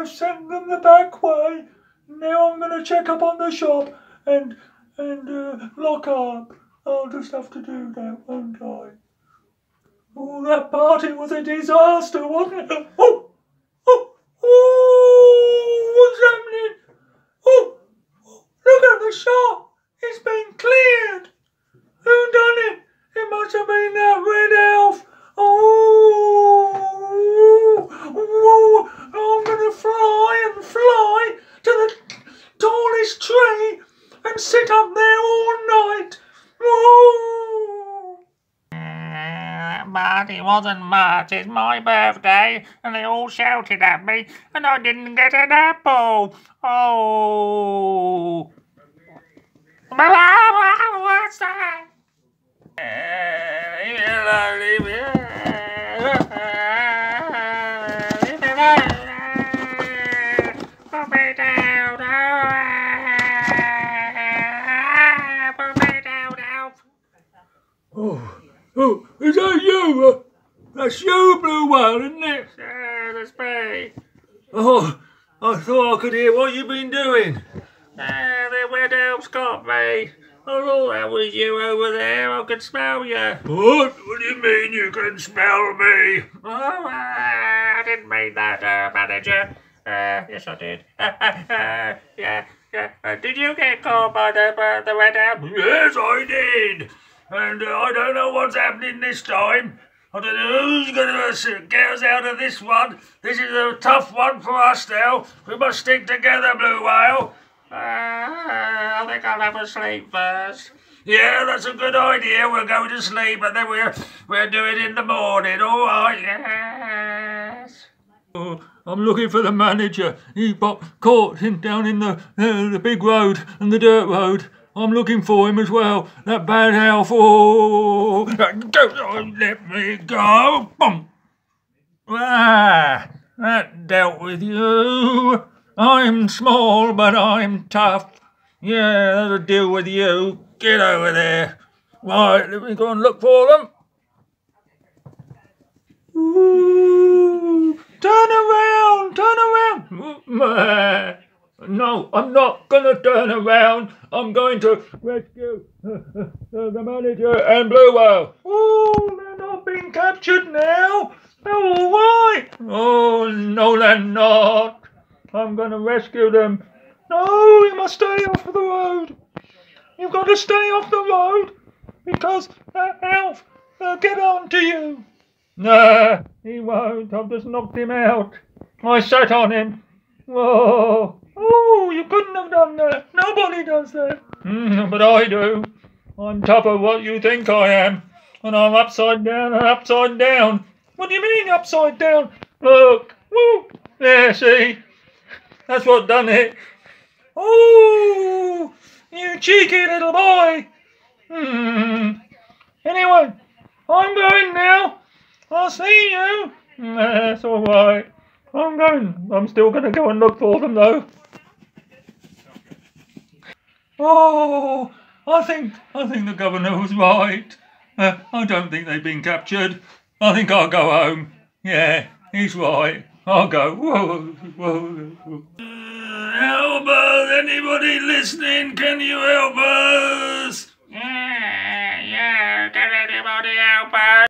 I sent them the back way. Now I'm going to check up on the shop and and uh, lock up. I'll just have to do that, won't I? Oh, that party was a disaster, wasn't it? Oh, oh, oh, what's happening? Oh, look at the shop. It's been cleared. Who done it? It must have been that red elf. Oh, oh, I'm going to fly and fly to the tallest tree and sit up there all night. Oh. But it wasn't much. It's my birthday, and they all shouted at me, and I didn't get an apple. Oh. What's that? Oh, oh, is that you? Uh, that's you, Blue Whale, isn't it? Yeah, that's me. Oh, I thought I could hear what you've been doing. Ah, the red elves got me. I thought that was you over there. I could smell you. What? What do you mean you can smell me? Oh, ah, I didn't mean that, uh, manager. Uh, yes, I did. Uh, uh, yeah, yeah. Uh, did you get caught by the, by the red elf? Yes, I did. And uh, I don't know what's happening this time. I don't know who's going to get us out of this one. This is a tough one for us now. We must stick together, Blue Whale. Uh, I think I'll have a sleep first. Yeah, that's a good idea. We'll go to sleep and then we'll, we'll do it in the morning, all right? Yes. Oh, I'm looking for the manager. He got caught in, down in the, uh, the big road and the dirt road. I'm looking for him as well. That bad elf. Oh, don't let me go. Boom. Ah, that dealt with you. I'm small, but I'm tough. Yeah, that'll deal with you. Get over there. Right, let me go and look for them. Ooh, turn around, turn around. No, I'm not going to turn around. I'm going to rescue uh, uh, uh, the manager and Blue Whale. Oh, they're not being captured now. They're. Oh, no, they're not. I'm going to rescue them. No, you must stay off the road. You've got to stay off the road because that elf will get on to you. Nah, he won't. I've just knocked him out. I sat on him. Whoa. You couldn't have done that. Nobody does that. Mm, but I do. I'm of what you think I am. And I'm upside down and upside down. What do you mean upside down? Look. Woo. There, see? That's what done it. Oh, you cheeky little boy. Hmm. Anyway, I'm going now. I'll see you. That's all right. I'm going. I'm still going to go and look for them, though. Oh, I think I think the governor was right. Uh, I don't think they've been captured. I think I'll go home. Yeah, he's right. I'll go. Whoa, whoa, whoa. help us! Anybody listening? Can you help us?